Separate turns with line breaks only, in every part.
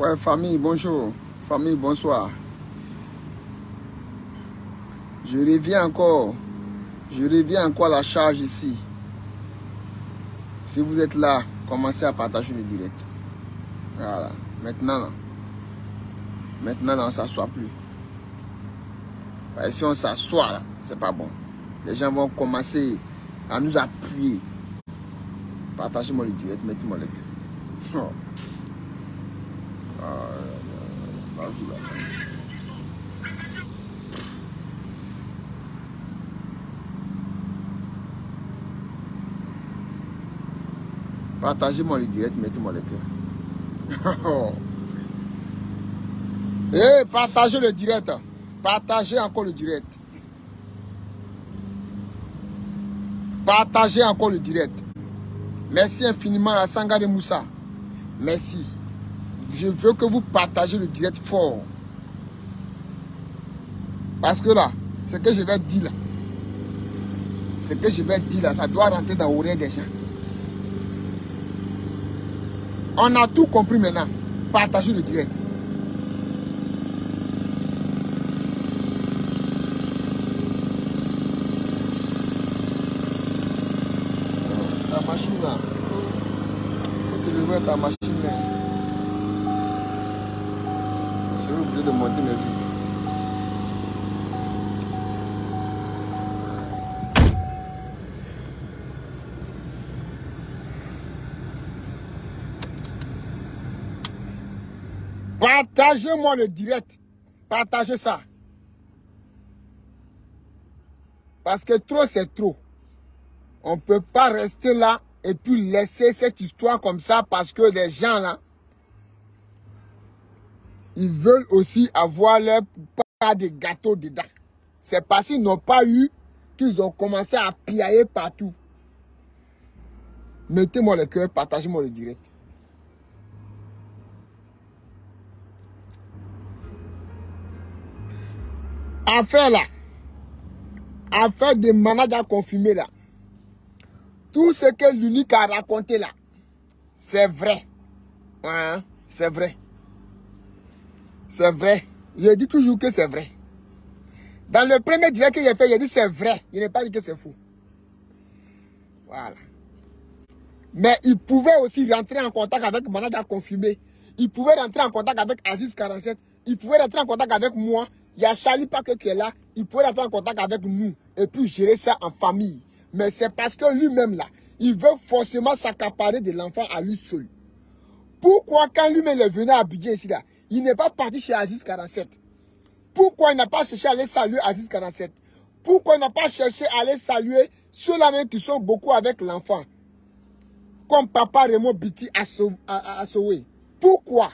Ouais, famille, bonjour. Famille, bonsoir. Je reviens encore. Je reviens encore à la charge ici. Si vous êtes là, commencez à partager le direct. Voilà. Maintenant. Maintenant, on ne s'assoit plus. si on s'assoit, là, c'est pas bon. Les gens vont commencer à nous appuyer. Partagez-moi le direct, mettez-moi le. Oh. Ah, Partagez-moi le direct, mettez-moi le cœur. Eh, partagez le direct. Partagez encore le direct. Partagez encore le direct. Merci infiniment à Sangare Moussa. Merci. Je veux que vous partagez le direct fort. Parce que là, ce que je vais dire là, ce que je vais dire là, ça doit rentrer dans l'oreille des gens. On a tout compris maintenant. Partagez le direct. Ta machine là. Faut que je vois ta machine là. Je suis obligé de monter mes vies. Partagez-moi le direct. Partagez ça. Parce que trop, c'est trop. On ne peut pas rester là et puis laisser cette histoire comme ça parce que les gens là, ils veulent aussi avoir leur part de gâteau dedans. C'est parce qu'ils n'ont pas eu qu'ils ont commencé à piailler partout. Mettez-moi le cœur, partagez-moi le direct. Affaire là, affaire de manager confirmé là, tout ce que l'unique a raconté là, c'est vrai. Hein? C'est vrai. C'est vrai. Je dis toujours que c'est vrai. Dans le premier direct que j'ai fait, j'ai dit c'est vrai. Il n'est pas dit que c'est faux. Voilà. Mais il pouvait aussi rentrer en contact avec manager confirmé. Il pouvait rentrer en contact avec Aziz 47. Il pouvait rentrer en contact avec moi. Il y a Charlie Parker qui est là. Il pouvait rentrer en contact avec nous. Et puis gérer ça en famille. Mais c'est parce que lui-même là, il veut forcément s'accaparer de l'enfant à lui seul. Pourquoi quand lui-même est venu à Abidjan ici là, il n'est pas parti chez Aziz 47 Pourquoi il n'a pas cherché à aller saluer Aziz 47 Pourquoi il n'a pas cherché à aller saluer ceux-là même qui sont beaucoup avec l'enfant? Comme papa Raymond Biti à. Pourquoi?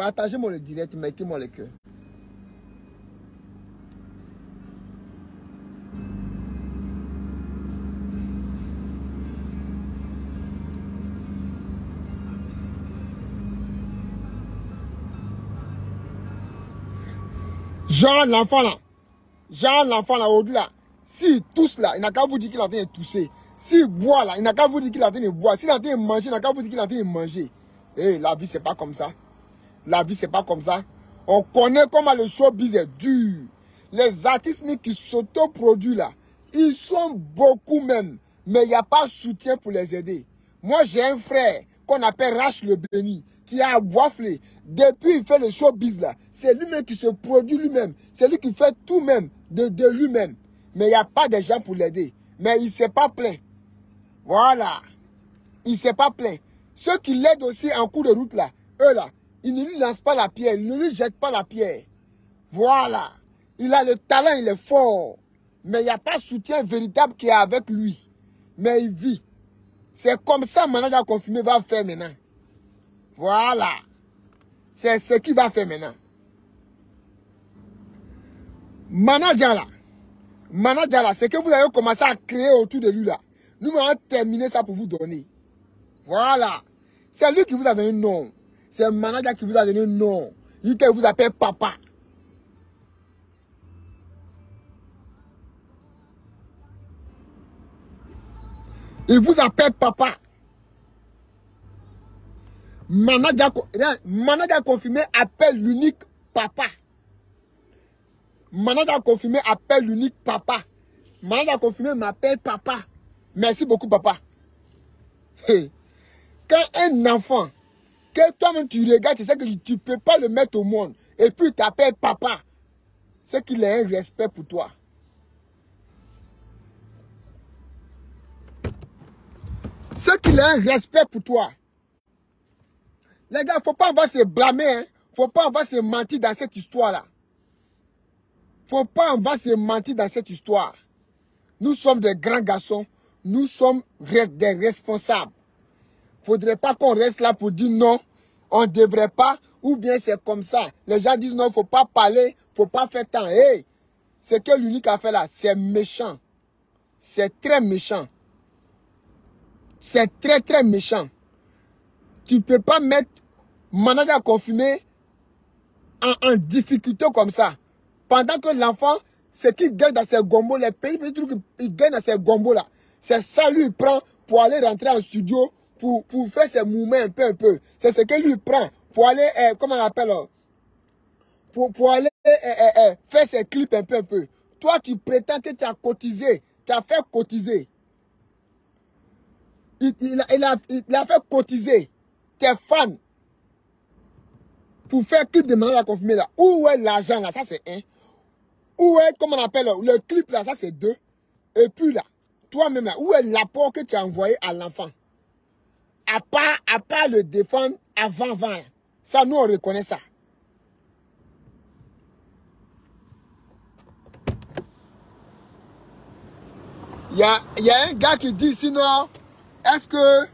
Partagez-moi le direct, mettez-moi le cœur. Jean, l'enfant là, Jean, l'enfant là, au là, s'il tousse là, il n'a qu'à vous dire qu'il est en train de tousser. S'il boit là, il n'a qu'à vous dire qu'il est en train boire. S'il est en manger, il n'a qu'à vous dire qu'il est en train de manger. Eh, la vie, c'est pas comme ça. La vie, c'est pas comme ça. On connaît comment le showbiz est dur. Les artistes qui s'autoproduisent là, ils sont beaucoup même. Mais il n'y a pas de soutien pour les aider. Moi, j'ai un frère qu'on appelle Rach le Béni, qui a waflé. Depuis il fait le showbiz là, c'est lui-même qui se produit lui-même. C'est lui qui fait tout même de, de lui-même. Mais il n'y a pas de gens pour l'aider. Mais il ne s'est pas plaint. Voilà. Il ne s'est pas plaint. Ceux qui l'aident aussi en cours de route là, eux là, ils ne lui lancent pas la pierre, ils ne lui jettent pas la pierre. Voilà. Il a le talent, il est fort. Mais il n'y a pas de soutien véritable qui est avec lui. Mais il vit. C'est comme ça manager confirmé va faire maintenant. Voilà. C'est ce qu'il va faire maintenant. Manager là. Manager là, c'est que vous avez commencé à créer autour de lui là. Nous allons terminer ça pour vous donner. Voilà. C'est lui qui vous a donné un nom. C'est manager qui vous a donné nom. Il vous appelle papa. Il vous appelle papa. Manager, manager confirmé appelle l'unique papa. Manager confirmé appelle l'unique papa. Manager confirmé m'appelle papa. Merci beaucoup, papa. Quand un enfant, que toi-même tu regardes, tu sais que tu ne peux pas le mettre au monde, et puis tu t'appelles papa, c'est qu'il a un respect pour toi. C'est qu'il a un respect pour toi. Les gars, il ne faut pas avoir se blâmer. Il hein. ne faut pas avoir se mentir dans cette histoire-là. Faut pas avoir se mentir dans cette histoire. Nous sommes des grands garçons. Nous sommes des responsables. Faudrait pas qu'on reste là pour dire non, on ne devrait pas, ou bien c'est comme ça. Les gens disent non, il ne faut pas parler, il ne faut pas faire tant. Hey, ce que l'unique a fait là, c'est méchant. C'est très méchant. C'est très très méchant. Tu ne peux pas mettre manager confirmé en, en difficulté comme ça. Pendant que l'enfant, ce qu'il gagne dans ses gombos, les pays, il gagne dans ses gombos là. C'est ça lui prend pour aller rentrer en studio, pour, pour faire ses mouvements un peu, un peu. C'est ce que lui prend pour aller, eh, comment on appelle, euh, pour, aller eh, eh, faire ses clips un peu, un peu. Toi, tu prétends que tu as cotisé, tu as fait cotiser. Il, il, il, a, il a fait cotiser tes fans pour faire clip de manière confirmée là. Où est l'argent là? Ça c'est un. Où est, comment on appelle, le clip là, ça c'est deux. Et puis là, toi-même là, où est l'apport que tu as envoyé à l'enfant? À part, à part le défendre avant 20 Ça, nous on reconnaît ça. Il y a, y a un gars qui dit sinon, est-ce que,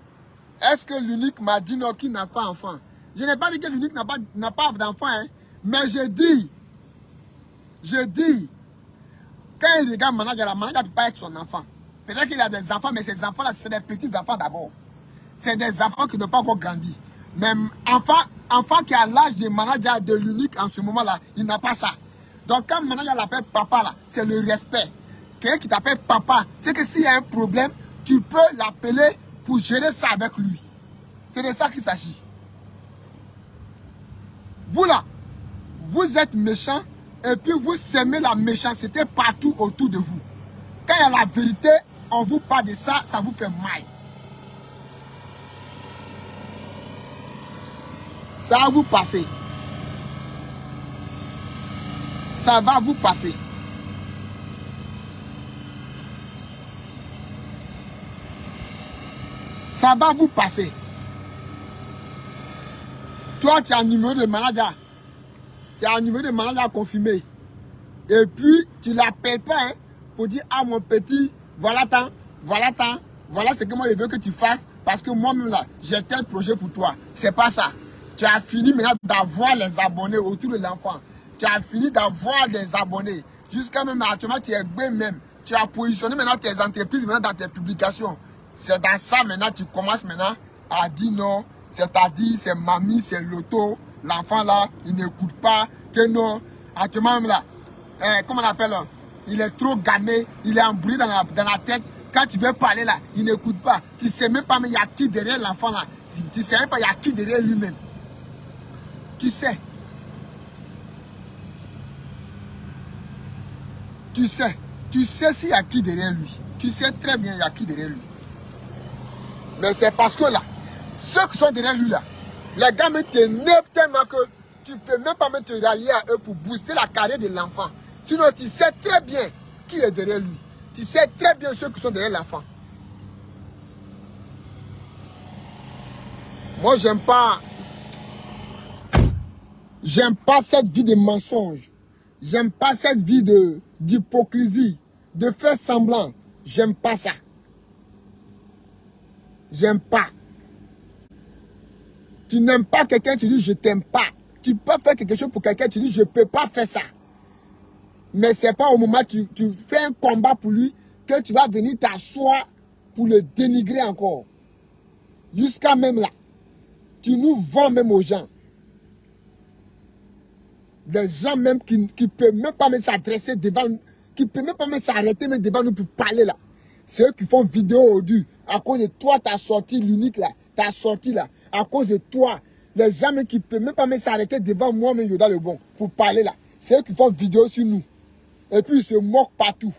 est-ce que l'unique m'a dit non qu'il n'a pas enfant? Je n'ai pas dit que l'unique n'a pas, pas d'enfant, hein, mais je dis, je dis, quand il regarde manager, la ne peut pas être son enfant. Peut-être qu'il a des enfants, mais ces enfants-là, c'est des petits enfants d'abord. C'est des enfants qui n'ont pas encore grandi. Mais enfant, enfant qui a l'âge de manager de l'unique en ce moment-là, il n'a pas ça. Donc quand manager l'appelle papa, là, c'est le respect. Quelqu'un qui t'appelle papa, c'est que s'il y a un problème, tu peux l'appeler pour gérer ça avec lui. C'est de ça qu'il s'agit. Vous là, vous êtes méchant et puis vous semez la méchanceté partout autour de vous. Quand il y a la vérité, on vous parle de ça, ça vous fait mal. Ça va vous passer. Ça va vous passer. Ça va vous passer. Toi, tu as un numéro de manager. Tu as un numéro de manager confirmé. Et puis, tu l'appelles pas hein, pour dire, ah mon petit, voilà tant, voilà tant, voilà ce que moi je veux que tu fasses parce que moi-même là, j'ai tel projet pour toi. C'est pas ça. Tu as fini maintenant d'avoir les abonnés autour de l'enfant. Tu as fini d'avoir des abonnés. Jusqu'à même actuellement, tu es bien même. Tu as positionné maintenant tes entreprises maintenant dans tes publications. C'est dans ça maintenant, tu commences maintenant à dire non, c'est-à-dire, c'est mamie, c'est l'auto. L'enfant là, il n'écoute pas. Que non. Actuellement, là, eh, comment on appelle Il est trop gamé, il est embrouillé dans la, dans la tête. Quand tu veux parler là, il n'écoute pas. Tu ne sais même pas, mais il y a qui derrière l'enfant là? Tu ne sais même pas, il y a qui derrière lui-même. Tu sais. Tu sais. Tu sais s'il y a qui derrière lui. Tu sais très bien il y a qui derrière lui. Mais c'est parce que là, ceux qui sont derrière lui là, les gars me t'énervent tellement que tu ne peux même pas te rallier à eux pour booster la carrière de l'enfant. Sinon, tu sais très bien qui est derrière lui. Tu sais très bien ceux qui sont derrière l'enfant. Moi, j'aime pas. J'aime pas cette vie de mensonge. J'aime pas cette vie de d'hypocrisie, de faire semblant. J'aime pas ça. J'aime pas. Tu n'aimes pas quelqu'un, tu dis je t'aime pas. Tu peux faire quelque chose pour quelqu'un, tu dis je peux pas faire ça. Mais ce n'est pas au moment où tu, tu fais un combat pour lui que tu vas venir t'asseoir pour le dénigrer encore. Jusqu'à même là. Tu nous vends même aux gens. Des gens même qui ne peuvent même pas s'adresser devant qui ne peuvent même pas s'arrêter même devant nous pour parler là. C'est eux qui font vidéo aujourd'hui. À cause de toi, tu as sorti l'unique là. Tu as sorti là à cause de toi. Les gens qui ne peuvent même pas s'arrêter devant moi, mais Yoda le bon, pour parler là. C'est eux qui font vidéo sur nous. Et puis ils se moquent partout.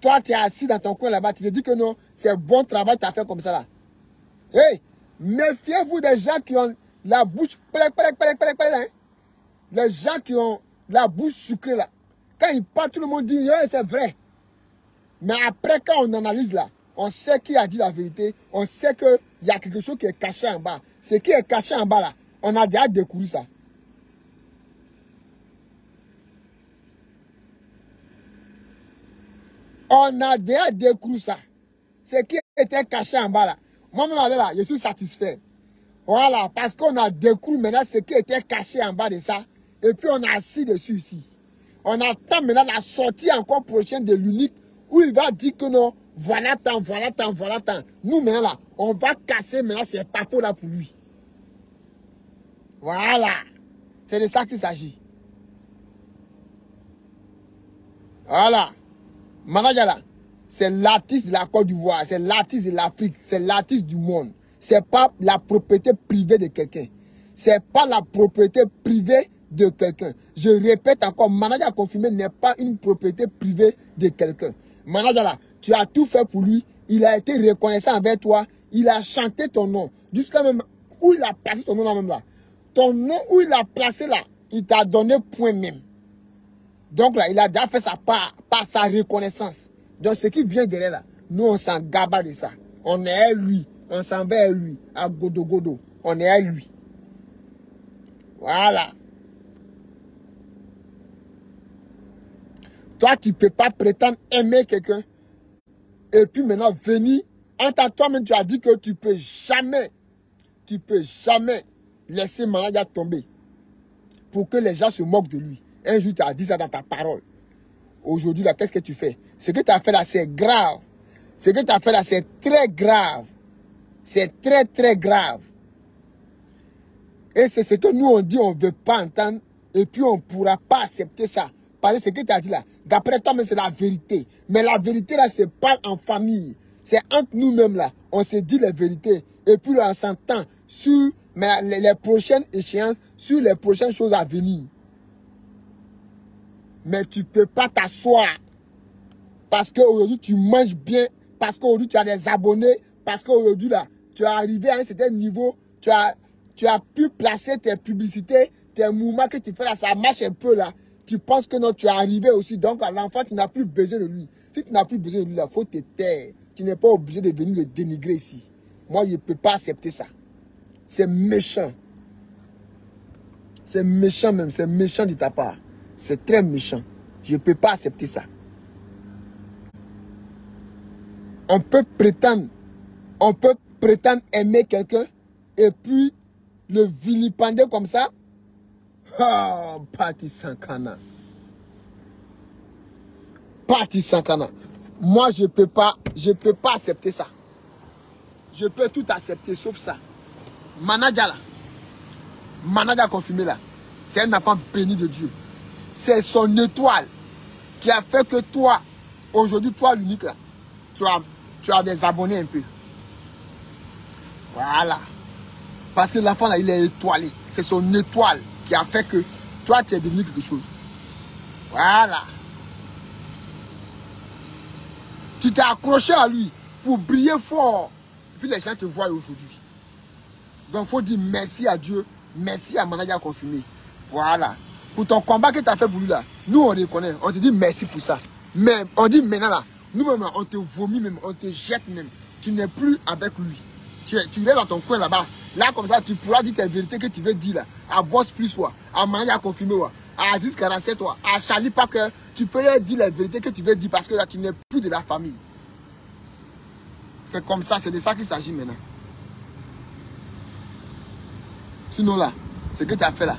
Toi, tu es assis dans ton coin là-bas, tu te dis que non, c'est bon travail tu as fait comme ça là. Hey, méfiez-vous des gens qui ont la bouche pleine, pleine, pleine, pleine. Hein? Les gens qui ont la bouche sucrée là. Quand ils parlent, tout le monde dit, hey, c'est vrai. Mais après, quand on analyse là, on sait qui a dit la vérité. On sait qu'il y a quelque chose qui est caché en bas. Ce qui est caché en bas là, on a déjà découvert ça. On a déjà découvert ça. Ce qui était caché en bas là. Moi-même, là, je suis satisfait. Voilà, parce qu'on a découvert maintenant ce qui était caché en bas de ça. Et puis on a assis dessus ici. On attend maintenant la sortie encore prochaine de l'unique où il va dire que non, voilà tant, voilà tant, voilà tant. Nous maintenant là, on va casser maintenant ces papos là pour lui. Voilà. C'est de ça qu'il s'agit. Voilà. Manajala, c'est l'artiste de la Côte d'Ivoire, c'est l'artiste de l'Afrique, c'est l'artiste du monde. C'est pas la propriété privée de quelqu'un. C'est pas la propriété privée de quelqu'un. Je répète encore, manager confirmé n'est pas une propriété privée de quelqu'un. Manager là, tu as tout fait pour lui. Il a été reconnaissant envers toi. Il a chanté ton nom. Jusqu'à même où il a placé ton nom là même là? Ton nom où il a placé là, il t'a donné point même. Donc là, il a déjà fait sa part, par sa reconnaissance. Donc ce qui vient derrière là, nous on s'en gaba de ça. On est à lui. On s'en va à lui. À Godo Godo. On est à lui. Voilà. Toi, tu ne peux pas prétendre aimer quelqu'un. Et puis maintenant, venir. En toi-même, tu as dit que tu ne peux jamais, tu ne peux jamais laisser Manadia tomber. Pour que les gens se moquent de lui. Un jour, tu as dit ça dans ta parole. Aujourd'hui, là, qu'est-ce que tu fais? Ce que tu as fait là, c'est grave. Ce que tu as fait là, c'est très grave. C'est très, très grave. Et c'est ce que nous, on dit, on ne veut pas entendre. Et puis, on ne pourra pas accepter ça. Parce que ce que tu as dit là, d'après toi, c'est la vérité. Mais la vérité là, c'est pas en famille. C'est entre nous-mêmes là. On se dit la vérité. Et puis là, on s'entend sur les, les prochaines échéances, sur les prochaines choses à venir. Mais tu ne peux pas t'asseoir. Parce qu'aujourd'hui, tu manges bien. Parce qu'aujourd'hui, tu as des abonnés. Parce qu'aujourd'hui, là, tu es arrivé à un certain niveau. Tu as, tu as pu placer tes publicités, tes mouvements que tu fais là. Ça marche un peu là tu penses que non, tu es arrivé aussi. Donc, à l'enfant, tu n'as plus besoin de lui. Si tu n'as plus besoin de lui, il faut te taire. Tu n'es pas obligé de venir le dénigrer ici. Moi, je ne peux pas accepter ça. C'est méchant. C'est méchant même. C'est méchant de ta part. C'est très méchant. Je ne peux pas accepter ça. On peut prétendre, on peut prétendre aimer quelqu'un et puis le vilipender comme ça Oh, Pati Sankana. Pati Sankana. Moi, je peux pas, je peux pas accepter ça. Je peux tout accepter sauf ça. Manadja là. Manadja confirmé là. C'est un enfant béni de Dieu. C'est son étoile qui a fait que toi, aujourd'hui, toi l'unique là, tu as, tu as des abonnés un peu. Voilà. Parce que l'enfant là, il est étoilé. C'est son étoile qui a fait que toi, tu es devenu quelque chose. Voilà. Tu t'es accroché à lui pour briller fort. Et puis les gens te voient aujourd'hui. Donc il faut dire merci à Dieu, merci à Manadia Confirmé. Voilà. Pour ton combat que tu as fait pour lui là, nous on reconnaît, on te dit merci pour ça. Mais on dit maintenant là, nous-mêmes on te vomit même, on te jette même. Tu n'es plus avec lui. Tu, tu restes dans ton coin là-bas, Là, comme ça, tu pourras dire tes vérités que tu veux dire là. À Boss Plus, toi, à Mania Confirmé, à Aziz 47, toi, à Charlie Parker. Tu peux leur dire les vérités que tu veux dire parce que là, tu n'es plus de la famille. C'est comme ça, c'est de ça qu'il s'agit maintenant. Sinon là, ce que tu as fait là,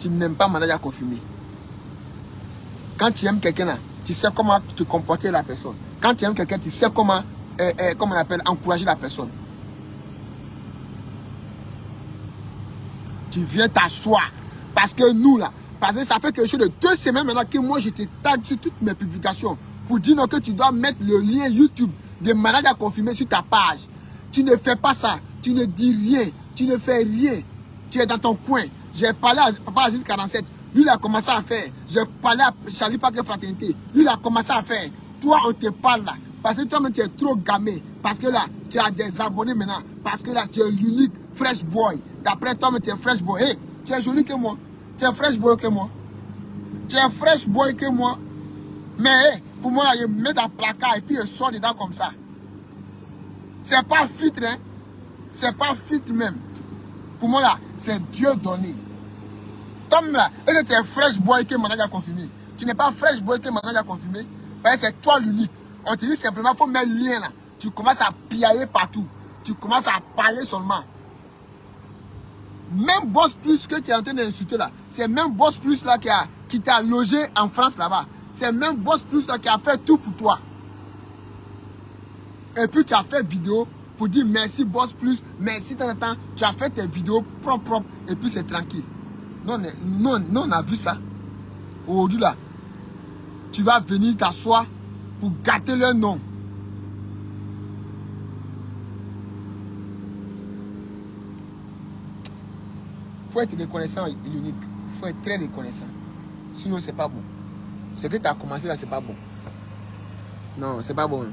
tu n'aimes pas Manager confirmé. Quand tu aimes quelqu'un là, tu sais comment te comporter la personne. Quand tu aimes quelqu'un, tu sais comment, euh, euh, comment on appelle, encourager la personne. Tu viens t'asseoir. Parce que nous, là, parce que ça fait quelque chose de deux semaines maintenant que moi, je te tag sur toutes mes publications pour dire que tu dois mettre le lien YouTube de malade à confirmer sur ta page. Tu ne fais pas ça. Tu ne dis rien. Tu ne fais rien. Tu es dans ton coin. J'ai parlé à Papa Aziz 47. Lui, il a commencé à faire. J'ai parlé à Charlie Parker Fraternité. Lui, il a commencé à faire. Toi, on te parle là. Parce que toi, tu es trop gamé. Parce que là, tu as des abonnés maintenant. Parce que là, tu es l'unique fresh boy. D'après toi, tu es fresh boy. Hey, tu es joli que moi. Tu es fresh boy que moi. Tu es fresh boy que moi. Mais pour moi, je mets dans placard et puis je sors dedans comme ça. C'est pas filtre, hein. C'est pas filtre même. Pour moi, là, c'est Dieu donné. Tom, là, tu es fresh boy que manager a confirmé. Tu n'es pas fresh boy que manager a confirmé. C'est toi l'unique. On te dit simplement, il faut mettre le lien là. Tu commences à piailler partout. Tu commences à parler seulement. Même Boss Plus que tu es en train d'insulter là, c'est même Boss Plus là qui t'a qui logé en France là-bas. C'est même Boss Plus là qui a fait tout pour toi. Et puis tu as fait vidéo pour dire merci Boss Plus, merci tant temps. Tu as fait tes vidéos propres, propres et puis c'est tranquille. Non, non, non, on a vu ça. Aujourd'hui là, tu vas venir t'asseoir pour gâter leur nom. Faut être reconnaissant et unique. Il faut être très reconnaissant. Sinon, c'est pas bon. Ce que tu as commencé là, c'est pas bon. Non, c'est pas bon.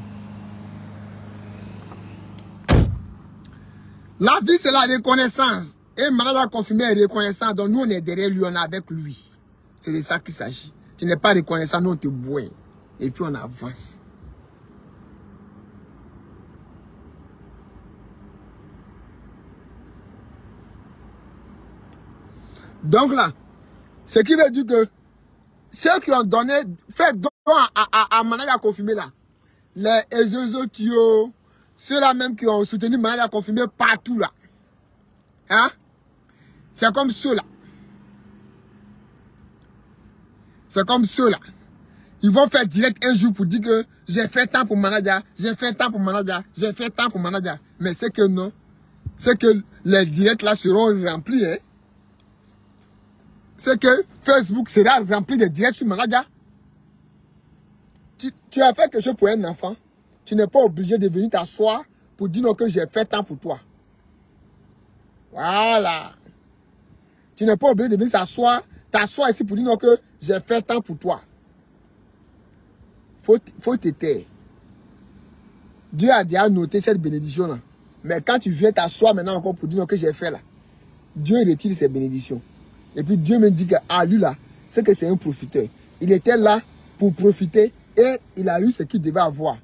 La vie, c'est la reconnaissance. Et Malade a confirmé reconnaissant. Donc nous, on est derrière lui, on est avec lui. C'est de ça qu'il s'agit. Tu n'es pas reconnaissant, nous, on te boit. Et puis on avance. Donc là, ce qui veut dire que ceux qui ont donné, fait don à, à, à confirmé là, les Ezozotio, ceux-là même qui ont soutenu Managa confirmé partout là, hein, c'est comme ceux-là. C'est comme ceux-là. Ils vont faire direct un jour pour dire que j'ai fait tant pour manager, j'ai fait tant pour manager, j'ai fait tant pour manager. Mais c'est que non. C'est que les directs là seront remplis. Hein c'est que Facebook sera rempli de directs sur Manager. Tu, as fait quelque chose pour un enfant. Tu n'es pas obligé de venir t'asseoir pour dire que j'ai fait tant pour toi. Voilà. Tu n'es pas obligé de venir t'asseoir, t'asseoir ici pour dire que j'ai fait tant pour toi. Faut, faut te taire. Dieu a déjà noté cette bénédiction-là. Mais quand tu viens t'asseoir maintenant encore pour dire que j'ai fait là, Dieu retire ses bénédictions. Et puis Dieu me dit que ah, lui là, c'est que c'est un profiteur. Il était là pour profiter et il a eu ce qu'il devait avoir.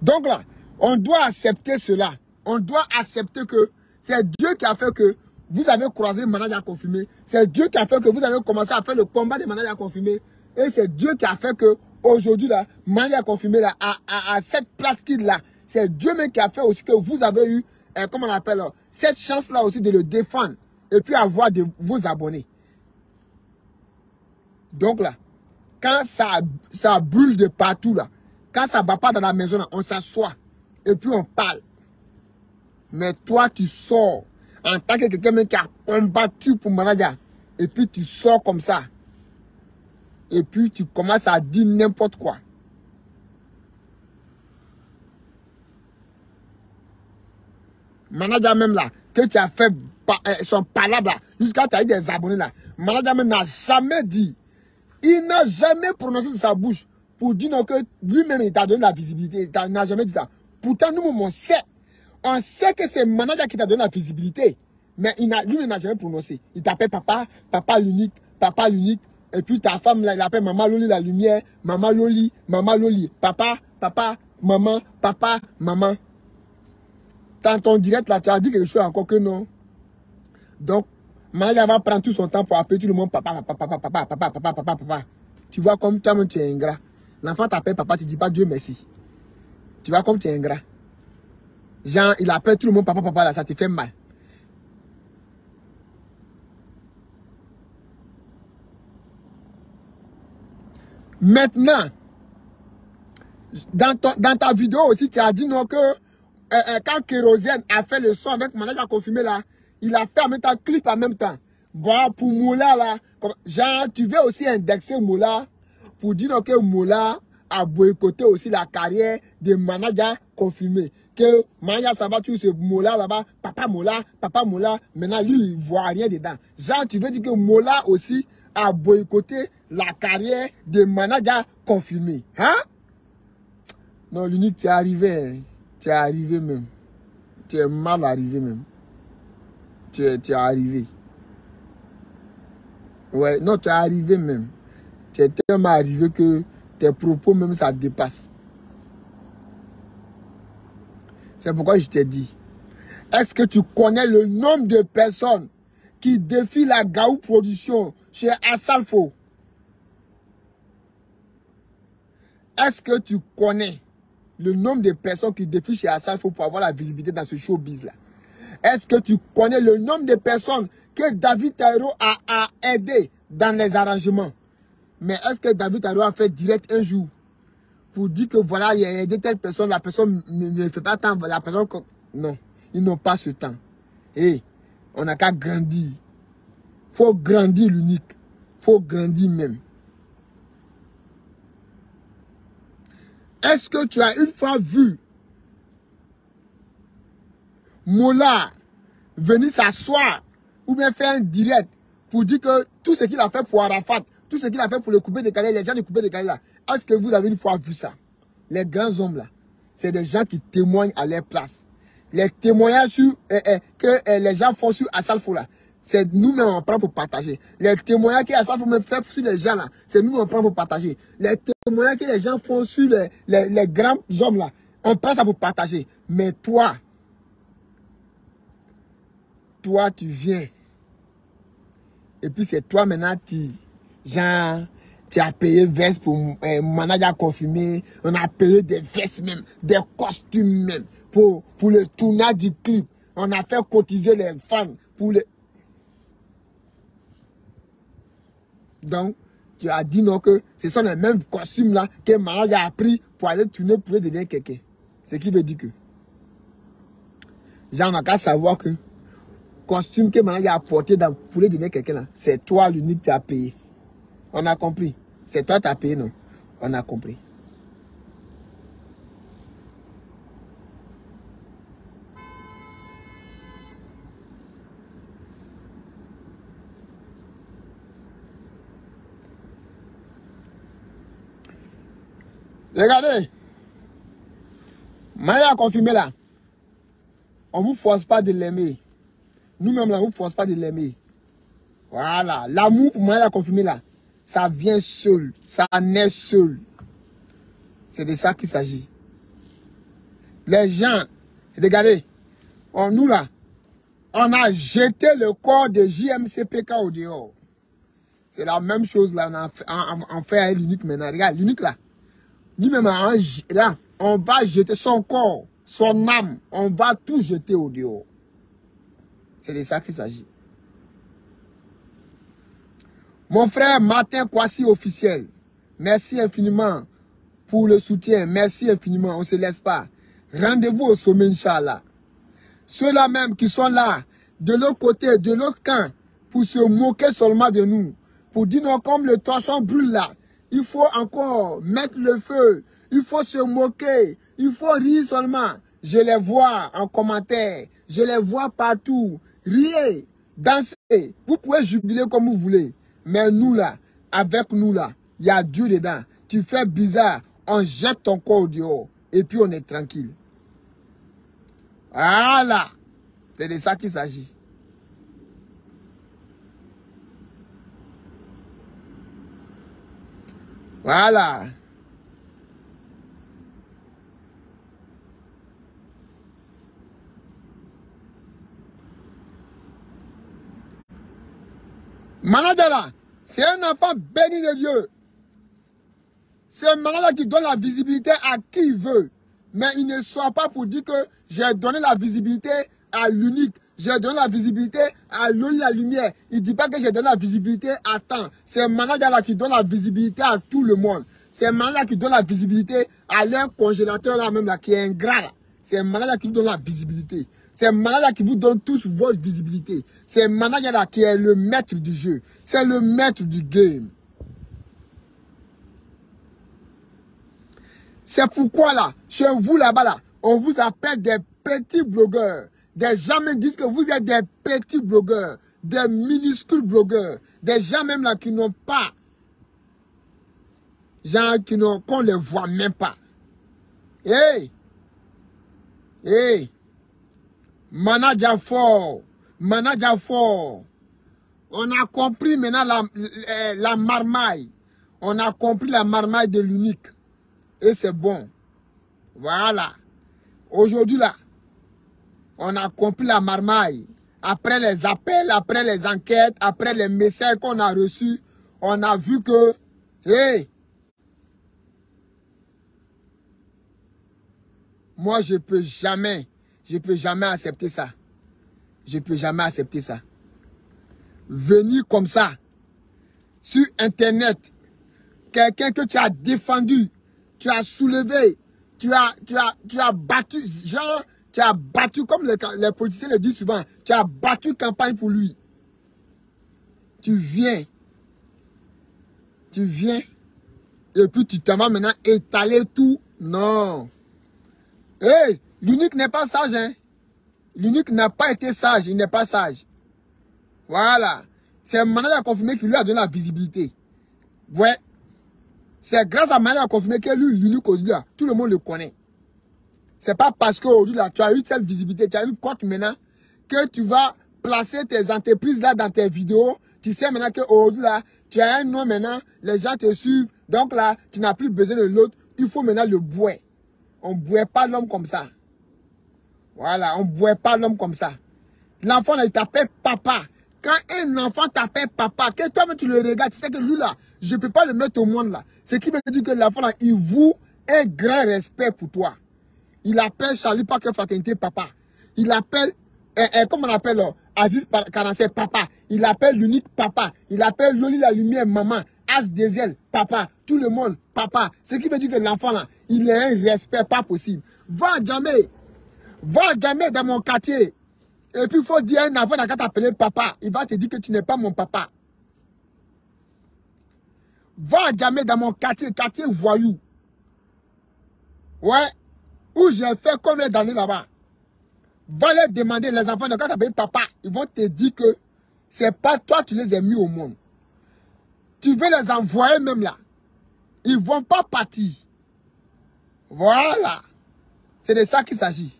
Donc là, on doit accepter cela. On doit accepter que c'est Dieu qui a fait que vous avez croisé manager confirmé. C'est Dieu qui a fait que vous avez commencé à faire le combat des managers confirmés. Et c'est Dieu qui a fait que aujourd'hui là, manager confirmé là, à, cette place qu'il a. C'est Dieu même qui a fait aussi que vous avez eu euh, comment on appelle, euh, cette chance-là aussi de le défendre et puis avoir de vos abonnés. Donc là, quand ça, ça brûle de partout là, quand ça ne va pas dans la maison, on s'assoit et puis on parle. Mais toi, tu sors en tant que quelqu'un qui a combattu pour manager et puis tu sors comme ça. Et puis tu commences à dire n'importe quoi. Manager même là, que tu as fait euh, son palabre là, jusqu'à tu as eu des abonnés là, manager même n'a jamais dit, il n'a jamais prononcé de sa bouche pour dire que lui-même il t'a donné la visibilité, il n'a jamais dit ça. Pourtant, nous, on sait, on sait que c'est manager qui t'a donné la visibilité, mais il lui, il n'a jamais prononcé. Il t'appelle papa, papa l'unique, papa l'unique, et puis ta femme là, il appelle maman Loli la lumière, maman Loli, maman Loli, papa, papa, maman, papa, maman. Dans ton direct, là, tu as dit quelque chose encore que non. Donc, Maria va prendre tout son temps pour appeler tout le monde papa, papa, papa, papa, papa, papa, papa, papa. Tu vois comme toi tu es ingrat. L'enfant t'appelle papa, tu dis pas Dieu merci. Tu vois comme tu es ingrat. Jean, il appelle tout le monde papa, papa, là, ça te fait mal. Maintenant, dans, dans ta vidéo aussi, tu as dit non que euh, euh, quand Kérosène a fait le son avec manager confirmé là, il a fait en même temps clip en même temps. Bon, pour Moula là, genre, tu veux aussi indexer Moula pour dire que Moula à boycotter aussi la carrière des managers confirmés. Que Maya Sabatou, ce Mola là-bas, papa Mola, papa Mola, maintenant lui, il voit rien dedans. Jean, tu veux dire que Mola aussi a boycotté la carrière des managers confirmés. Hein? Non, l'unique, tu es arrivé. Hein. Tu es arrivé même. Tu es mal arrivé même. Tu es, tu es arrivé. Ouais, non, tu es arrivé même. Tu es tellement arrivé que tes propos même ça dépasse. C'est pourquoi je t'ai dit. Est-ce que tu connais le nombre de personnes qui défient la Gaou Production chez Asalfo? Est-ce que tu connais? Le nombre de personnes qui défient chez Asalfo pour avoir la visibilité dans ce showbiz là Est-ce que tu connais le nombre de personnes que David Tairo a, aidé dans les arrangements? Mais est-ce que David Tairo a fait direct un jour pour dire que voilà, il a aidé telle personne, la personne ne, fait pas tant, la personne... Non, ils n'ont pas ce temps. Et on n'a qu'à grandir. faut grandir l'unique. faut grandir même. Est-ce que tu as une fois vu Mola venir s'asseoir ou bien faire un direct pour dire que tout ce qu'il a fait pour Arafat, tout ce qu'il a fait pour le couper de Calais, les gens du couper de Calais là, est-ce que vous avez une fois vu ça? Les grands hommes là, c'est des gens qui témoignent à leur place. Les témoignages eh, eh, que eh, les gens font sur Assalfo là, c'est nous-mêmes on prend pour partager. Les témoignages que Assalfo me fait sur les gens là, c'est nous on prend pour partager. Les témoignages que les gens font sur les, les, les grands hommes là, on prend ça pour partager. Mais toi, toi tu viens. Et puis c'est toi maintenant, tu, genre, tu as payé veste pour euh, manager confirmé. On a payé des vestes même, des costumes même pour, pour le tournage du clip. On a fait cotiser les fans pour. Donc, tu as dit non que ce sont les mêmes costumes là que manager a pris pour aller tourner pour aider quelqu'un. Ce qui veut dire que, on n'a qu'à savoir que costume que manager a porté dans, pour aider quelqu'un c'est toi l'unique qui a payé. On a compris. C'est toi qui as payé, non? On a compris. Regardez. Maya a confirmé là. On ne vous force pas de l'aimer. Nous-mêmes là, on ne vous force pas de l'aimer. Voilà. L'amour pour Maya confirmé là. Ça vient seul. Ça naît seul. C'est de ça qu'il s'agit. Les gens, regardez, on nous là, on a jeté le corps de JMCPK au dehors. C'est la même chose là, on, fait, avec l'unique maintenant. Regarde, l'unique là, lui-même, là, on va jeter son corps, son âme, on va tout jeter au dehors. C'est de ça qu'il s'agit. Mon frère Martin Kwasi officiel, merci infiniment pour le soutien. Merci infiniment, on ne se laisse pas. Rendez-vous au sommet, Inch'Allah. Ceux-là même qui sont là, de l'autre côté, de l'autre camp, pour se moquer seulement de nous. Pour dire non, comme le torchon brûle là, il faut encore mettre le feu. Il faut se moquer. Il faut rire seulement. Je les vois en commentaire. Je les vois partout. Riez, dansez. Vous pouvez jubiler comme vous voulez. Mais nous là, avec nous là, il y a Dieu dedans. Tu fais bizarre, on jette ton corps au dehors. Et puis on est tranquille. Voilà. C'est de ça qu'il s'agit. Voilà. Manadala, c'est un enfant béni de Dieu. C'est malade qui donne la visibilité à qui il veut. Mais il ne soit pas pour dire que j'ai donné la visibilité à l'unique. J'ai donné la visibilité à l'eau la lumière. Il ne dit pas que j'ai donné la visibilité à temps. C'est un manager qui donne la visibilité à tout le monde. C'est manager qui donne la visibilité à l'un congélateur là même là qui est ingrat. C'est manager qui donne la visibilité. C'est manager qui vous donne tous votre visibilité. C'est un manager qui est le maître du jeu. C'est le maître du game. C'est pourquoi là, chez vous là-bas là, on vous appelle des petits blogueurs. Des gens même disent que vous êtes des petits blogueurs, des minuscules blogueurs, des gens même là qui n'ont pas, gens qui n'ont, qu'on les voit même pas. Hey! Hey! Manager fort! Manager fort! On a compris maintenant la, la marmaille. On a compris la marmaille de l'unique. Et c'est bon. Voilà. Aujourd'hui là, on a compris la marmaille. Après les appels, après les enquêtes, après les messages qu'on a reçus, on a vu que, hey, moi je peux jamais, je peux jamais accepter ça. Je peux jamais accepter ça. Venir comme ça, sur Internet, quelqu'un que tu as défendu, tu as soulevé, tu as, tu as, tu as battu, genre, tu as battu, comme les, les politiciens le disent souvent, tu as battu campagne pour lui. Tu viens, tu viens, et puis tu t'en vas maintenant étaler tout. Non. Hé, l'unique n'est pas sage, hein. L'unique n'a pas été sage, il n'est pas sage. Voilà. C'est maintenant a confirmé qu'il lui a donné la visibilité. Ouais. C'est grâce à Maya confirmé que lui, l'unique tout le monde le connaît. C'est pas parce qu'aujourd'hui, tu as eu cette visibilité, tu as eu quoi maintenant, que tu vas placer tes entreprises là dans tes vidéos. Tu sais maintenant qu'aujourd'hui, là, tu as un nom maintenant, les gens te suivent. Donc là, tu n'as plus besoin de l'autre. Il faut maintenant le boire. On ne boit pas l'homme comme ça. Voilà, on ne boit pas l'homme comme ça. L'enfant, il t'appelle papa. Quand un enfant t'appelle papa, que toi-même tu le regardes, tu sais que lui là, je ne peux pas le mettre au monde là. Ce qui veut dire que l'enfant là, il voue un grand respect pour toi. Il appelle Charlie Parker Fraternité papa. Il appelle, eh, eh, comment on appelle là, Aziz Karansé papa. Il appelle l'unique papa. Il appelle Loli la lumière maman. As Diesel papa. Tout le monde papa. Ce qui veut dire que l'enfant là, il a un respect pas possible. Va jamais, va jamais dans mon quartier. Et puis, il faut dire un enfant quand t'appeler papa, il va te dire que tu n'es pas mon papa. Va jamais dans mon quartier, quartier voyou. Ouais. Où j'ai fait combien d'années là-bas? Va leur demander, les enfants, quand t'appelles papa, ils vont te dire que c'est pas toi qui les as mis au monde. Tu veux les envoyer même là. Ils ne vont pas partir. Voilà. C'est de ça qu'il s'agit.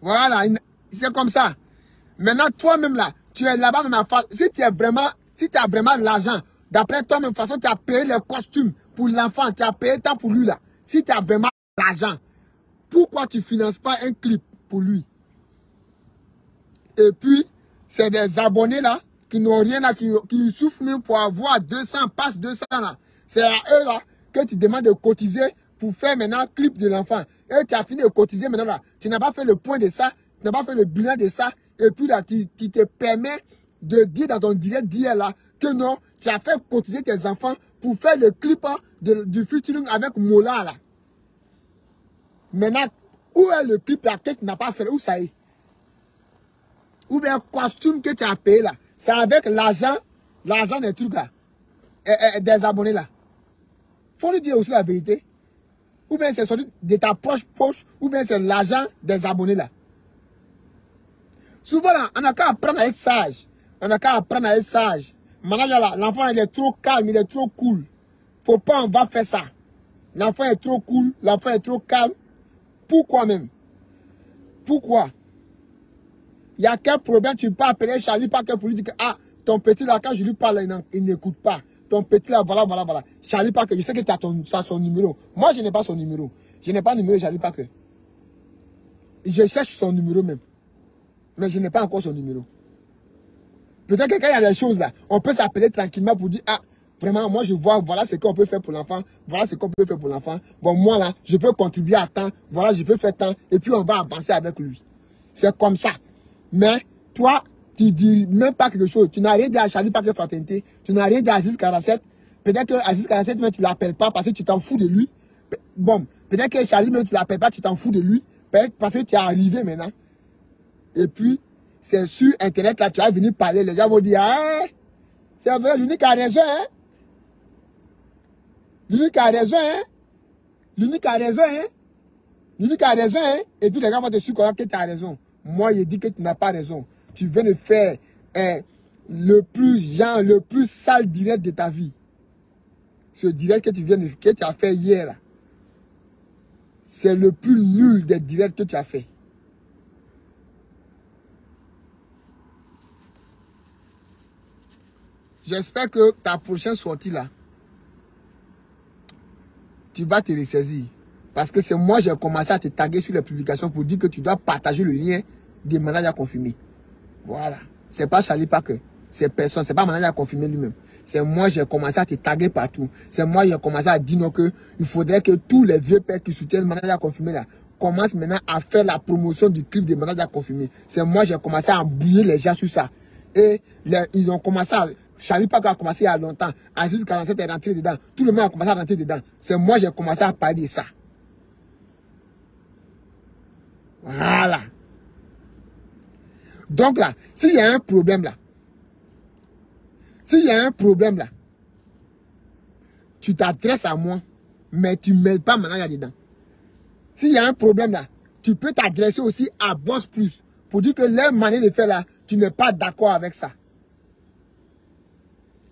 Voilà, c'est comme ça. Maintenant, toi-même là, tu es là-bas, même si tu vraiment, si tu as vraiment l'argent, d'après toi-même, façon, tu as payé les costumes pour l'enfant, tu as payé tant pour lui là. Si tu as vraiment l'argent, pourquoi tu ne finances pas un clip pour lui? Et puis, c'est des abonnés là, qui n'ont rien là, qui, souffrent même pour avoir 200, passe 200 là. C'est à eux là que tu demandes de cotiser pour faire maintenant clip de l'enfant. Et tu as fini de cotiser maintenant là. Tu n'as pas fait le point de ça, tu n'as pas fait le bilan de ça. Et puis là, tu, te permets de dire dans ton direct d'hier là que non, tu as fait cotiser tes enfants pour faire le clip hein, de, du featuring avec Mola là. Maintenant, où est le clip là que tu n'as pas fait Où ça est? Ou bien costume que tu as payé là. C'est avec l'argent, l'argent des trucs là. des abonnés là. Faut lui dire aussi la vérité ou bien c'est sorti de ta poche poche, ou bien c'est l'argent des abonnés là. Souvent là, on n'a qu'à apprendre à être sage. On n'a qu'à apprendre à être sage. Là, l'enfant il est trop calme, il est trop cool. Faut pas on va faire ça. L'enfant est trop cool, l'enfant est trop calme. Pourquoi même? Pourquoi? Il y a quel problème? Tu peux appeler Charlie Parker pour lui dire que ah, ton petit là, quand je lui parle, il n'écoute pas ton petit là, voilà, voilà, voilà. Charlie Parker, je sais que tu as, son numéro. Moi, je n'ai pas son numéro. Je n'ai pas le numéro de Charlie Parker. Je cherche son numéro même. Mais je n'ai pas encore son numéro. Peut-être que quand il y a des choses là, on peut s'appeler tranquillement pour dire, ah, vraiment, moi je vois, voilà ce qu'on peut faire pour l'enfant, voilà ce qu'on peut faire pour l'enfant. Bon, moi là, je peux contribuer à temps, voilà, je peux faire temps, et puis on va avancer avec lui. C'est comme ça. Mais, toi, tu dis même pas quelque chose. Tu n'as rien dit à Charlie Parker Fraternité. Tu n'as rien dit à Aziz 47. Peut-être que Aziz 47, mais tu ne l'appelles pas parce que tu t'en fous de lui. Bon, peut-être que Charlie, mais tu ne l'appelles pas, tu t'en fous de lui. Parce que tu es arrivé maintenant. Et puis, c'est sur Internet, là, tu vas venir parler. Les gens vont dire, ah, c'est vrai, l'unique a raison, hein? L'unique a raison, hein? L'unique a raison, hein? L'unique a raison, hein? Et puis les gens vont te suivre que tu as raison. Moi, je dis que tu n'as pas raison. Tu viens de faire hein, le plus genre, le plus sale direct de ta vie. Ce direct que tu viens de que tu as fait hier, c'est le plus nul des directs que tu as fait. J'espère que ta prochaine sortie là, tu vas te ressaisir. Parce que c'est moi, j'ai commencé à te taguer sur les publications pour dire que tu dois partager le lien des managers à confirmer. Voilà. C'est pas Charlie Parker. C'est personne. C'est pas manager à confirmer lui-même. C'est moi, j'ai commencé à te taguer partout. C'est moi, j'ai commencé à dire non que il faudrait que tous les vieux pères qui soutiennent manager à confirmer là commencent maintenant à faire la promotion du clip des managers à confirmer. C'est moi, j'ai commencé à embrouiller les gens sur ça. Et ils ont commencé à... Charlie a commencé il y a longtemps. Aziz 47 est rentré dedans. Tout le monde a commencé à rentrer dedans. C'est moi, j'ai commencé à parler ça. Voilà. Donc là, s'il y a un problème là, s'il y a un problème là, tu t'adresses à moi, mais tu ne mets pas là dedans. S'il y a un problème là, tu peux t'adresser aussi à Boss Plus pour dire que leur manière de faire là, tu n'es pas d'accord avec ça.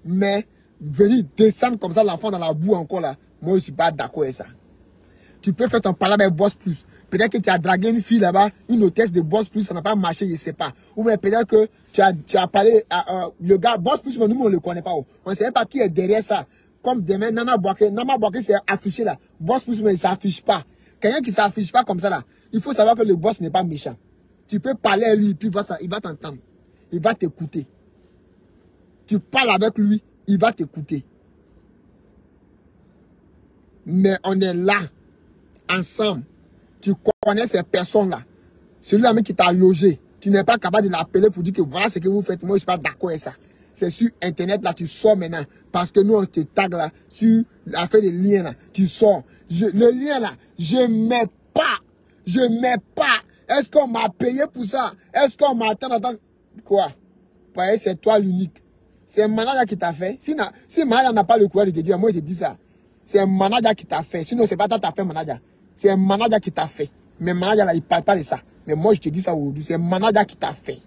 Mais venir descendre comme ça l'enfant dans la boue encore là, moi je ne suis pas d'accord avec ça. Tu peux faire ton parler avec Boss Plus. Peut-être que tu as dragué une fille là-bas, une hôtesse de Boss Plus, ça n'a pas marché, je ne sais pas. Ou bien peut-être que tu as, tu as parlé à le gars Boss Plus, mais nous, on ne le connaît pas. On ne sait pas qui est derrière ça. Comme demain, Nana Boake, Nana Boake c'est affiché là. Boss Plus, mais il ne s'affiche pas. Quelqu'un qui ne s'affiche pas comme ça là, il faut savoir que le boss n'est pas méchant. Tu peux parler à lui, puis il va t'entendre. Il va t'écouter. Tu parles avec lui, il va t'écouter. Mais on est là, ensemble. Tu connais ces personnes-là. Celui-là qui t'a logé, tu n'es pas capable de l'appeler pour dire que voilà ce que vous faites. Moi, je ne suis pas d'accord avec ça. C'est sur Internet, là, tu sors maintenant. Parce que nous, on te tag là, sur l'affaire des liens, là. Tu sors. le lien, là, je ne mets pas. Je ne mets pas. Est-ce qu'on m'a payé pour ça? Est-ce qu'on m'a... Attends, Quoi? C'est toi l'unique. C'est un manager qui t'a fait. Si, si manager n'a pas le courage de te dire, moi, je te dis ça. C'est un manager qui t'a fait. Sinon, c'est pas toi qui t'a fait manager. C'est un manager qui t'a fait. Mais manager, là, il parle pas de ça. Mais moi, je te dis ça aujourd'hui. C'est un manager qui t'a fait.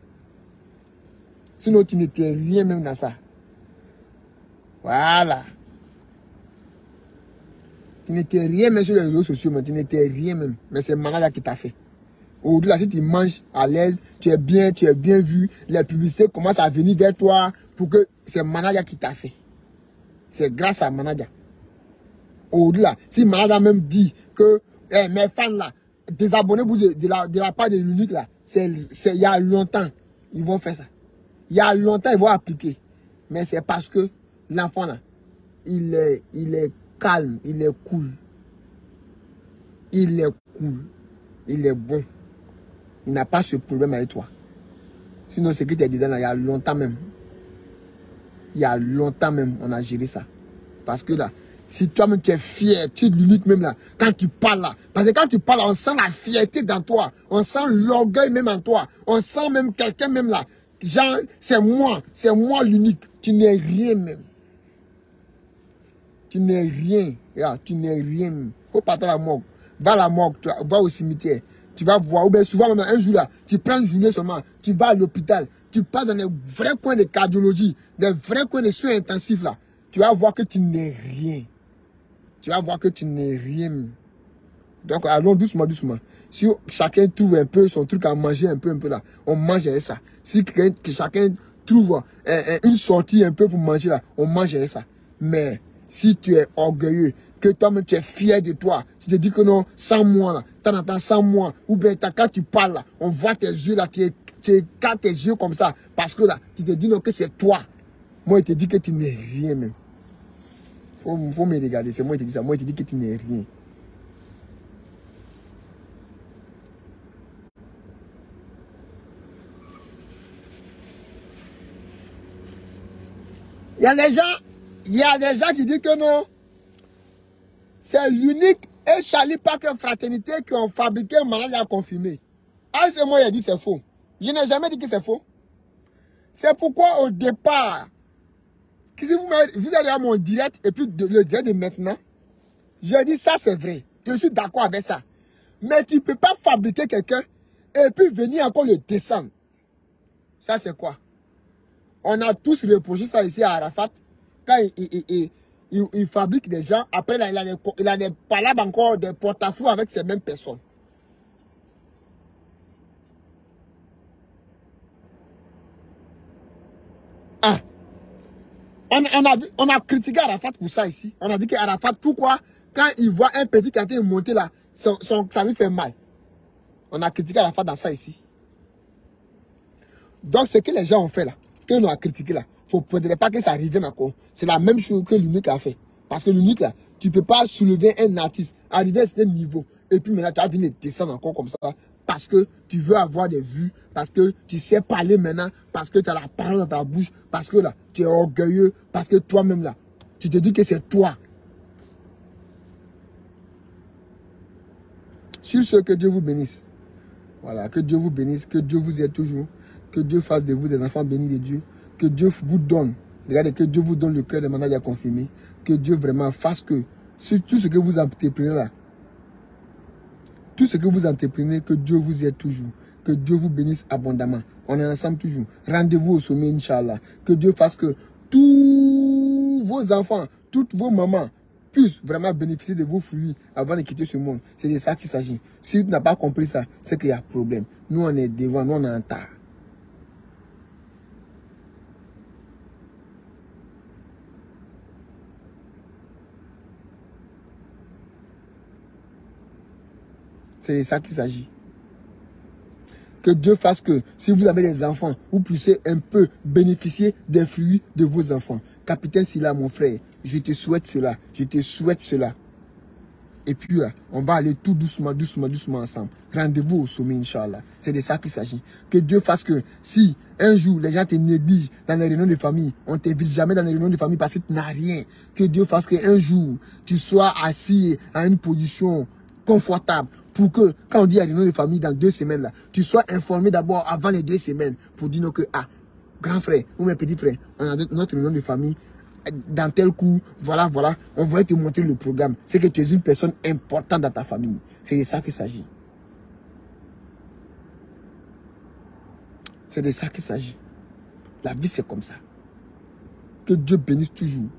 Sinon, tu n'étais rien même dans ça. Voilà. Tu n'étais rien même sur les réseaux sociaux, mais tu n'étais rien même. Mais c'est un manager qui t'a fait. Aujourd'hui, là, si tu manges à l'aise, tu es bien, tu es bien vu, les publicités commencent à venir vers toi pour que c'est manager qui t'a fait. C'est grâce à manager. Aujourd'hui, là, si manager même dit que eh, mes fans là, désabonnez-vous de, la, de la part de l'unique là, c'est il y a longtemps, ils vont faire ça. Il y a longtemps, ils vont appliquer. Mais c'est parce que l'enfant là, il est, il est calme, il est cool. Il est cool. Il est bon il n'a pas ce problème avec toi. Sinon, ce que tu as dit il y a longtemps même. Il y a longtemps même, on a géré ça. Parce que là, si toi-même tu es fier, tu es l'unique même là, quand tu parles là, parce que quand tu parles, on sent la fierté dans toi, on sent l'orgueil même en toi, on sent même quelqu'un même là, genre, c'est moi, c'est moi l'unique, tu n'es rien même. Tu n'es rien, tu n'es rien. Faut partir à la morgue, va à la morgue, va au cimetière, tu vas voir, ou bien souvent, un jour là, tu prends une journée seulement, tu vas à l'hôpital, tu passes dans les vrais coins de cardiologie, des vrais coins de soins intensifs là, tu vas voir que tu n'es rien. Tu vas voir que tu n'es rien. Donc, allons doucement, doucement. Si chacun trouve un peu son truc à manger, un peu, un peu là, on mange ça. Si chacun trouve une sortie un peu pour manger là, on mange ça. Mais si tu es orgueilleux, que toi-même tu es fier de toi, tu te dis que non, sans moi là, t'en entends sans moi, ou bien quand tu parles là, on voit tes yeux là, tu, tu tes yeux comme ça, parce que là, tu te dis non que c'est toi. Moi, il te dit que tu n'es rien même. Faut, faut me regarder, c'est moi qui te dis ça. Moi, il te dit que tu n'es rien. Il y a des gens il y a des gens qui disent que non. C'est l'unique et Charlie Parker Fraternité qui ont fabriqué un mariage à confirmer. Ah, c'est moi qui ai dit c'est faux. Je n'ai jamais dit que c'est faux. C'est pourquoi au départ, si vous, vous allez à mon direct et puis le direct de maintenant, Je dis ça, c'est vrai. Je suis d'accord avec ça. Mais tu ne peux pas fabriquer quelqu'un et puis venir encore le descendre. Ça, c'est quoi? On a tous reproché ça ici à Arafat. Quand il, fabrique des gens, après, il a, des, il palabres encore, des porte-à-faux avec ces mêmes personnes. Ah. On, a, on a critiqué Arafat pour ça ici. On a dit qu'Arafat, pourquoi, quand il voit un petit été monté là, ça lui fait mal. On a critiqué Arafat dans ça ici. Donc, ce que les gens ont fait là, que nous avons critiqué là, ne faudrait pas que ça revienne encore. C'est la même chose que l'unique a fait. Parce que l'unique tu ne peux pas soulever un artiste, arriver à ce niveau, et puis maintenant tu vas venir descendre encore comme ça, parce que tu veux avoir des vues, parce que tu sais parler maintenant, parce que tu as la parole dans ta bouche, parce que là, tu es orgueilleux, parce que toi-même là, tu te dis que c'est toi. Sur ce, que Dieu vous bénisse. Voilà, que Dieu vous bénisse, que Dieu vous aide toujours. Que Dieu fasse de vous des enfants bénis de Dieu. Que Dieu vous donne. Regardez, que Dieu vous donne le cœur de manage à confirmer. Que Dieu vraiment fasse que tout ce que vous entreprenez là, tout ce que vous entreprenez, que Dieu vous aide toujours. Que Dieu vous bénisse abondamment. On est ensemble toujours. Rendez-vous au sommet, Inch'Allah. Que Dieu fasse que tous vos enfants, toutes vos mamans puissent vraiment bénéficier de vos fruits avant de quitter ce monde. C'est de ça qu'il s'agit. Si tu n'as pas compris ça, c'est qu'il y a problème. Nous, on est devant, nous, on est en retard. C'est de ça qu'il s'agit. Que Dieu fasse que, si vous avez des enfants, vous puissiez un peu bénéficier des fruits de vos enfants. Capitaine Silla, mon frère, je te souhaite cela. Je te souhaite cela. Et puis là, on va aller tout doucement, doucement, doucement ensemble. Rendez-vous au sommet, Inch'Allah. C'est de ça qu'il s'agit. Que Dieu fasse que si un jour les gens te négligent dans les réunions de famille, on ne t'invite jamais dans les réunions de famille parce que tu n'as rien. Que Dieu fasse qu'un jour, tu sois assis à une position confortable pour que, quand on dit à réunion de famille dans deux semaines, là, tu sois informé d'abord avant les deux semaines pour dire que, ah, grand frère ou mes petits frères, on a notre réunion de famille dans tel coup, voilà, voilà, on va te montrer le programme. C'est que tu es une personne importante dans ta famille. C'est de ça qu'il s'agit. C'est de ça qu'il s'agit. La vie, c'est comme ça. Que Dieu bénisse toujours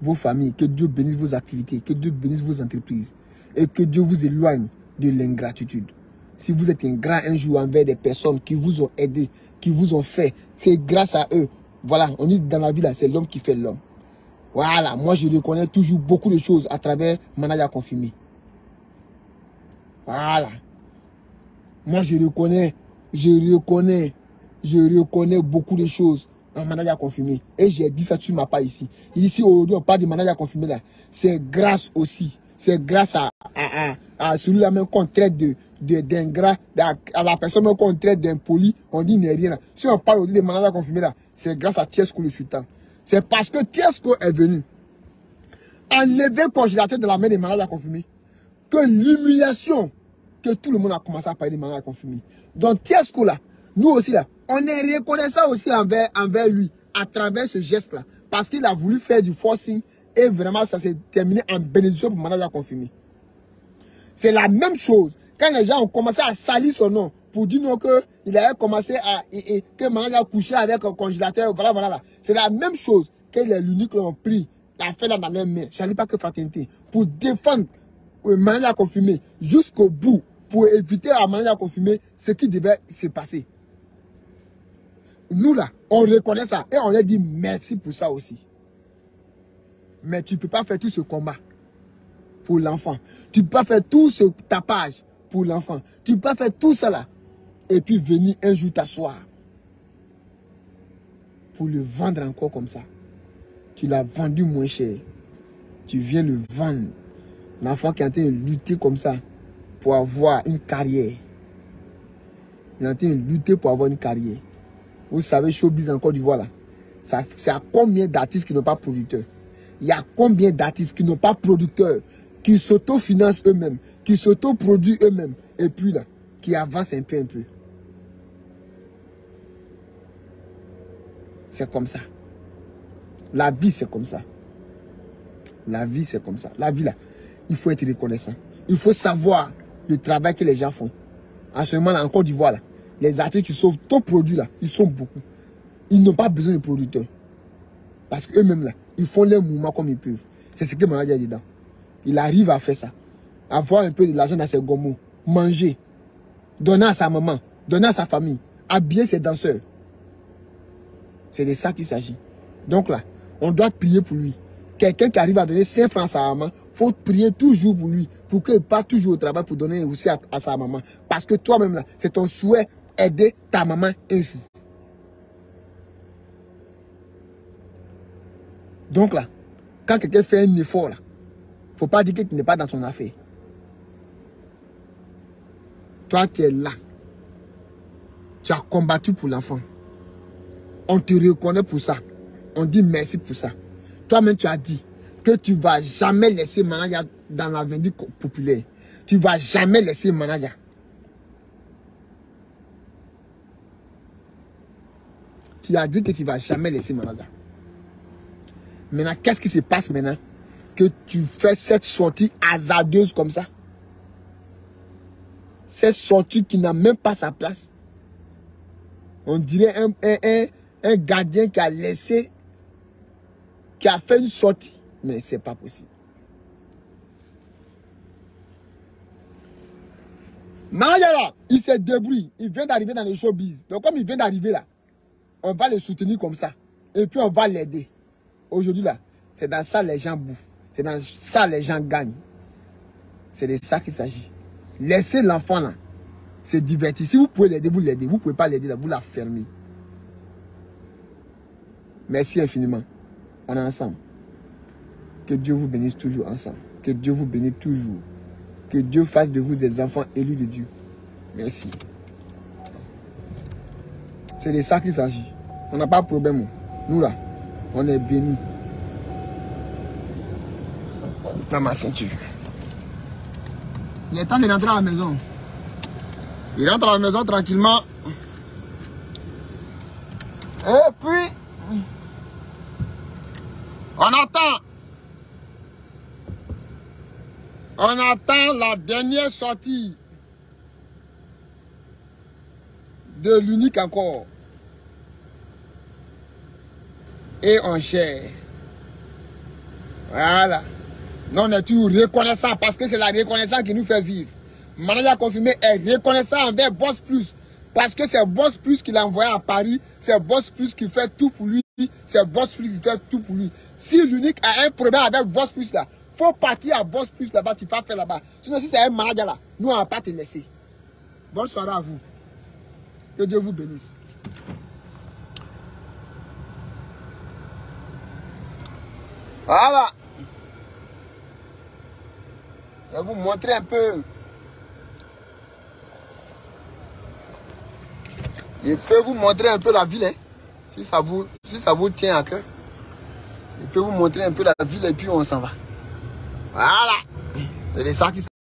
vos familles, que Dieu bénisse vos activités, que Dieu bénisse vos entreprises et que Dieu vous éloigne de l'ingratitude. Si vous êtes ingrat un jour envers des personnes qui vous ont aidé, qui vous ont fait, c'est grâce à eux. Voilà, on dit dans la vie c'est l'homme qui fait l'homme. Voilà, moi je reconnais toujours beaucoup de choses à travers Manaya confirmé. Voilà. Moi je reconnais, je reconnais, je reconnais beaucoup de choses en Manaya confirmé. Et j'ai dit ça, tu m'as pas ici. Ici aujourd'hui on parle de Manaya confirmé là. C'est grâce aussi c'est grâce à, à, celui-là même qu'on traite d'ingrat, à, la personne qu'on traite d'impoli, on dit n'est rien. Si on parle aujourd'hui de managers confirmés là, c'est grâce à Tiesco le sultan. C'est parce que Tiesco est venu enlever le congélateur de la main des managers confirmés que l'humiliation, que tout le monde a commencé à parler des managers confirmés. Donc Tiesco là, nous aussi là, on est reconnaissant aussi envers, envers lui à travers ce geste là. Parce qu'il a voulu faire du forcing et vraiment, ça s'est terminé en bénédiction pour manager confirmé. C'est la même chose. Quand les gens ont commencé à salir son nom pour dire non qu'il avait commencé à... Et, que manager a couché avec un congélateur, voilà, voilà. C'est la même chose que les l'unique l'ont pris, l'a fait dans leurs mains. Je pas que fraternité. Pour défendre le manager confirmé jusqu'au bout. Pour éviter à manager confirmé ce qui devait se passer. Nous là, on reconnaît ça. Et on leur dit merci pour ça aussi. Mais tu ne peux pas faire tout ce combat pour l'enfant. Tu peux pas faire tout ce tapage pour l'enfant. Tu peux pas faire tout cela et puis venir un jour t'asseoir pour le vendre encore comme ça. Tu l'as vendu moins cher. Tu viens le vendre. L'enfant qui est en train de lutter comme ça pour avoir une carrière. Il est en train de lutter pour avoir une carrière. Vous savez, showbiz en Côte d'Ivoire. C'est à combien d'artistes qui n'ont pas producteur? Il y a combien d'artistes qui n'ont pas producteurs, qui s'autofinancent eux-mêmes, qui s'autoproduisent eux-mêmes, et puis là, qui avancent un peu, un peu. C'est comme ça. La vie, c'est comme ça. La vie, c'est comme ça. La vie, là. il faut être reconnaissant. Il faut savoir le travail que les gens font. En ce moment, là, en Côte d'Ivoire, les artistes qui sauvent ton produit, là, ils sont beaucoup. Ils n'ont pas besoin de producteurs. Parce qu'eux-mêmes, là, ils font les mouvements comme ils peuvent. C'est ce que manager dit dedans. Il arrive à faire ça. Avoir un peu de l'argent dans ses gomos. Manger. Donner à sa maman. Donner à sa famille. Habiller ses danseurs. C'est de ça qu'il s'agit. Donc là, on doit prier pour lui. Quelqu'un qui arrive à donner 5 francs à sa maman, faut prier toujours pour lui, pour qu'il parte toujours au travail pour donner aussi à, sa maman. Parce que toi-même là, c'est ton souhait aider ta maman un jour. Donc là, quand quelqu'un fait un effort là, faut pas dire que tu n'es pas dans son affaire. Toi, tu es là. Tu as combattu pour l'enfant. On te reconnaît pour ça. On dit merci pour ça. Toi-même, tu as dit que tu ne vas jamais laisser Manaya dans la vendue populaire. Tu ne vas jamais laisser Manaya. Tu as dit que tu ne vas jamais laisser Manaya. Maintenant, qu'est-ce qui se passe maintenant? Que tu fais cette sortie hasardeuse comme ça Cette sortie qui n'a même pas sa place. On dirait un, un, un gardien qui a laissé, qui a fait une sortie. Mais c'est pas possible. là, il s'est débrouillé. Il vient d'arriver dans les showbiz. Donc comme il vient d'arriver là, on va le soutenir comme ça. Et puis on va l'aider. Aujourd'hui là, c'est dans ça les gens bouffent. C'est dans ça les gens gagnent. C'est de ça qu'il s'agit. Laissez l'enfant là se divertir. Si vous pouvez l'aider, vous l'aidez. Vous ne pouvez pas l'aider, vous la fermez. Merci infiniment. On est ensemble. Que Dieu vous bénisse toujours ensemble. Que Dieu vous bénisse toujours. Que Dieu fasse de vous des enfants élus de Dieu. Merci. C'est de ça qu'il s'agit. On n'a pas de problème. Nous là, on est bénis. Je ma ceinture. Il est temps de rentrer à la maison. Il rentre à la maison tranquillement. Et puis, on attend. On attend la dernière sortie de l'unique encore. Et on cherche. Voilà. Nous, on est toujours reconnaissant parce que c'est la reconnaissance qui nous fait vivre. Manager confirmé est reconnaissant envers Boss Plus. Parce que c'est Boss Plus qui l'a envoyé à Paris. C'est Boss Plus qui fait tout pour lui c'est Boss Plus qui fait tout pour lui. Si l'unique a un problème avec Boss Plus là, faut partir à Boss Plus là-bas, tu vas faire là-bas. Sinon, si c'est un manager là, nous, on va pas te laisser. Bonne soirée à vous. Que Dieu vous bénisse. Voilà. Je vais vous montrer un peu. Je peux vous montrer un peu la ville. Hein. Si ça vous, si ça vous tient à cœur, je peux vous montrer un peu la ville et puis on s'en va. Voilà. C'est ça qui